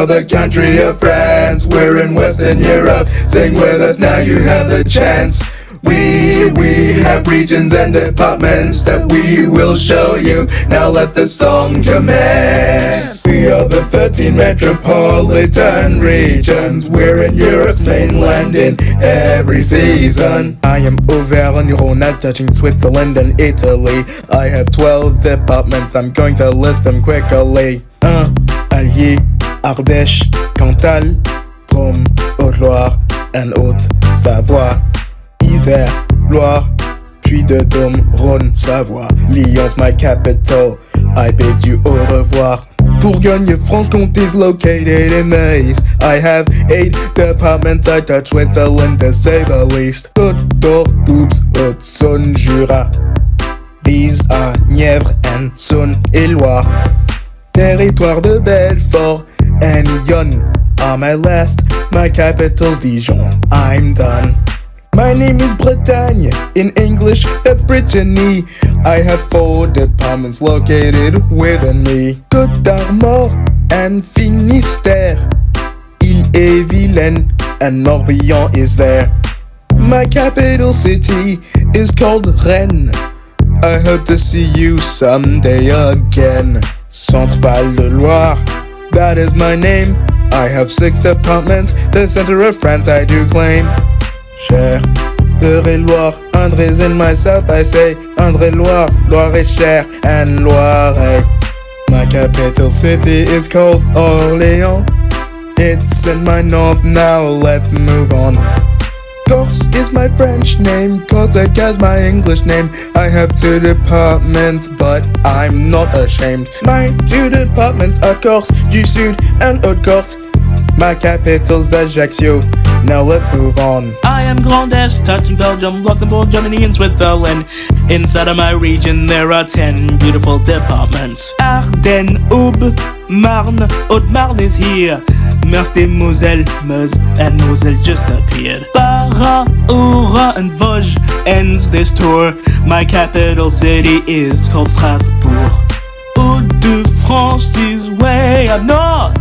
now the country of France. We're in Western Europe. Sing with us now, you have the chance. We, we have regions and departments that we will show you. Now let the song commence. We are the 13 metropolitan regions. We're in Europe's mainland in every season. I am Auvergne-Rhône, touching Switzerland and Italy. I have 12 departments, I'm going to list them quickly. Uh, 1. Allier, Ardèche, Cantal, Drôme, Haute-Loire, and Haute-Savoie. Isère, Loire, Puy de Dôme, Rhône, Savoie. Lyon's my capital, I bid you au revoir. Bourgogne, Franche-Comté is located in the east. I have eight departments, I touch Switzerland to say the least. Côte d'Or, Doubs, Haute-Saône, Jura. These are Nièvre and Saône-et-Loire. Territoire de Belfort and Yonne are my last. My capital's Dijon. I'm done. My name is Bretagne. In English, that's Brittany. I have four departments located within me. Côte d'Armor and Finistère. Ille-et-Vilaine and Morbihan is there. My capital city is called Rennes. I hope to see you someday again. Centre-Val de Loire, that is my name. I have six departments, the center of France I do claim. Cher, Eure-et-Loir, Indre's in my south I say. Indre-Loire, Loir-et-Cher, and Loiret. My capital city is called Orléans. It's in my north now, let's move on. Corse is my French name, Corsica is my English name. I have two departments, but I'm not ashamed. My two departments are Corse du Sud and Haute-Corse. My capital's Ajaccio. Now let's move on. I am Grand touching Belgium, Luxembourg, Germany, and Switzerland. Inside of my region, there are 10 beautiful departments. Ardennes, Aube, Marne, Haute-Marne is here. Meurthe Moselle, Meuse and Moselle just appeared. Bas-Rhin, and Vosges ends this tour. My capital city is called Strasbourg. Hauts-de-France is way up north.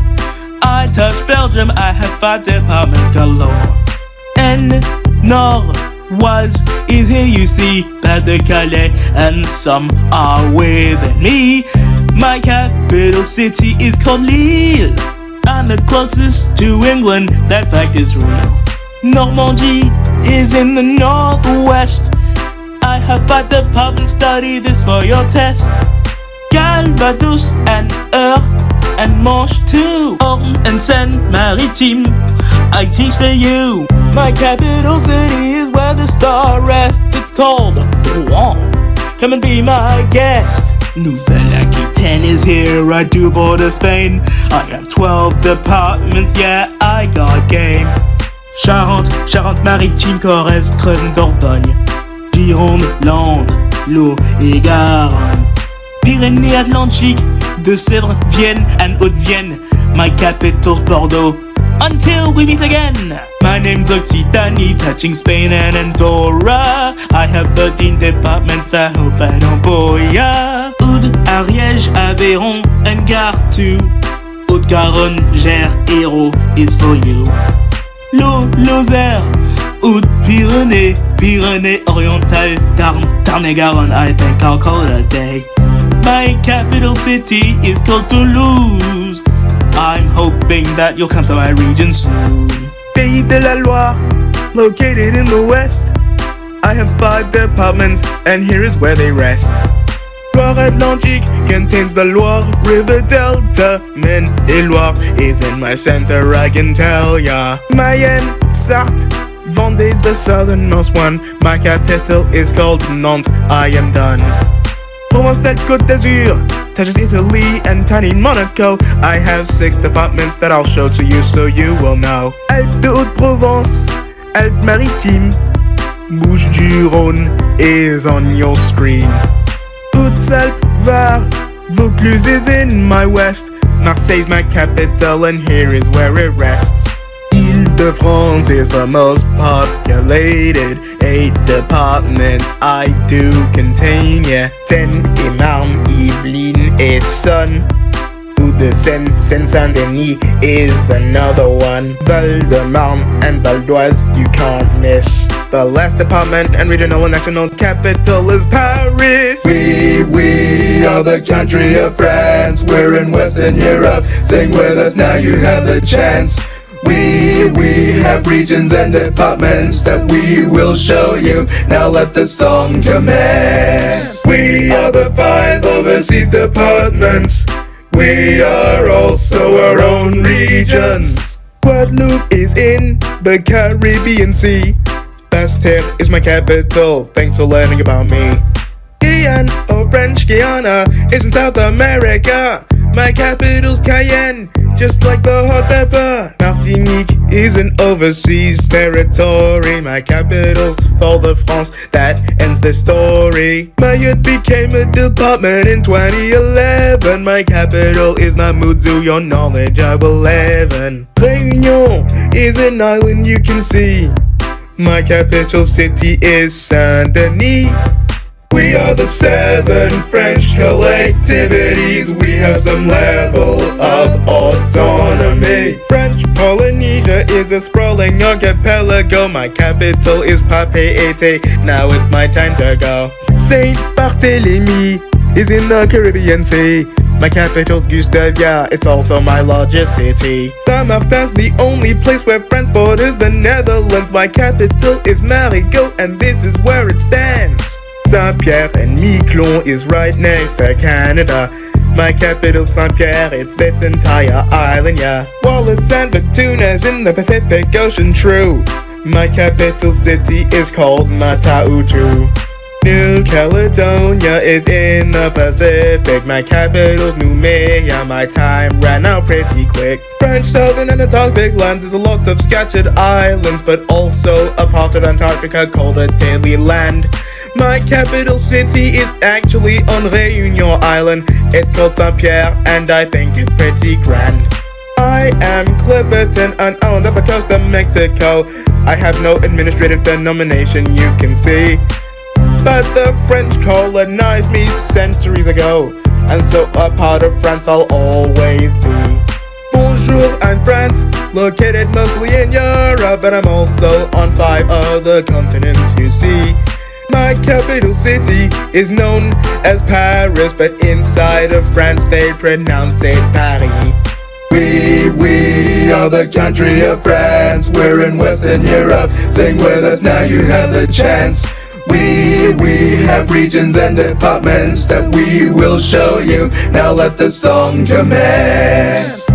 I touch Belgium, I have five departments galore. And Nord Oise is here you see Pas de Calais and Somme are within me. My capital city is called Lille. I'm the closest to England, that fact is real. Normandy is in the northwest. I have five departments, study this for your test. Calvados and Eure and Manche too. Orne and Seine-Maritime, I teach to you. My capital city is where the star rests. It's called Rouen. Come and be my guest. Nouvelle-Aquitaine is here, I do border Spain. I have 12 departments, yeah, I got game. Charente, Charente-Maritime, Corrèze, Creuse, Dordogne. Gironde, Landes, Lot et Garonne. Pyrénées-Atlantiques, de Sèvres, Vienne and Haute-Vienne. My capital's Bordeaux. Until we meet again. My name's Occitanie, touching Spain and Andorra. I have 13 departments, I hope I don't bore ya. Oude, Ariège, Aveyron, and. Haute-Garonne, Gers, Hérault is for you. Lot, Lozère, Aude, Pyrénées, Pyrénées Orientales, Tarn, Tarn-et-Garonne, I think I'll call it a day. My capital city is called Toulouse. I'm hoping that you'll come to my region soon. Pays de la Loire, located in the west. I have five departments, and here is where they rest. Loire-Atlantique contains the Loire River Delta. Maine-et-Loire is in my center, I can tell ya. Mayenne, Sarthe, Vendée is the southernmost one. My capital is called Nantes. I am done. Provence Côte d'Azur touches Italy and tiny Monaco. I have six departments that I'll show to you so you will know. Alpes de Haute-Provence, Alpes-Maritimes, Bouches-du-Rhône is on your screen. Hautes-Alpes, Var, Vaucluse is in my west. Marseille's my capital and here is where it rests. Ile-de-France is the most populated. Eight departments I do contain, yeah. Et Marne, Yvelines et Saône. de Seine, Seine-Saint-Denis is another one. Val-de-Marne and Val d'Oise, you can't miss. The last department and regional and national capital is Paris. We, we are the country of France. We're in Western Europe. Sing with us now, you have the chance. We, we have regions and departments that we will show you. Now let the song commence. We are the five overseas departments. We are also our own regions. Guadeloupe is in the Caribbean Sea. Basse-Terre is my capital. Thanks for learning about me. Guyane or French Guiana is in South America. My capital's Cayenne, just like the hot pepper. Martinique is an overseas territory. My capital's Fort-de-France, that ends the story. Mayotte became a department in 2011. My capital is Mamoudzou, your knowledge I will leaven. Réunion is an island you can see. My capital city is Saint Denis. We are the seven French collectivities. We have some level of autonomy. French Polynesia is a sprawling archipelago. My capital is Papeete. Now it's my time to go. Saint Barthélemy is in the Caribbean Sea. My capital's Gustavia, it's also my largest city. Saint-Martin's the only place where France borders the Netherlands. My capital is Marigot, and this is where it stands. Saint-Pierre and Miquelon is right next to Canada. My capital Saint-Pierre, it's this entire island, yeah. Wallis and Futuna's in the Pacific Ocean, true. My capital city is called Mata-Utu. New Caledonia is in the Pacific. My capital's Noumea. My time ran out pretty quick. French Southern and Antarctic lands is a lot of scattered islands, but also a part of Antarctica called a daily land. My capital city is actually on Réunion Island. It's called Saint-Pierre, and I think it's pretty grand. I am Clipperton, and owned up the coast of Mexico. I have no administrative denomination, you can see. But the French colonized me centuries ago, and so a part of France I'll always be. Bonjour, I'm France, located mostly in Europe, but I'm also on five other continents, you see. My capital city is known as Paris, but inside of France they pronounce it Paris. We, we are the country of France. We're in Western Europe. Sing with us now, you have the chance. We, we have regions and departments that we will show you. Now let the song commence.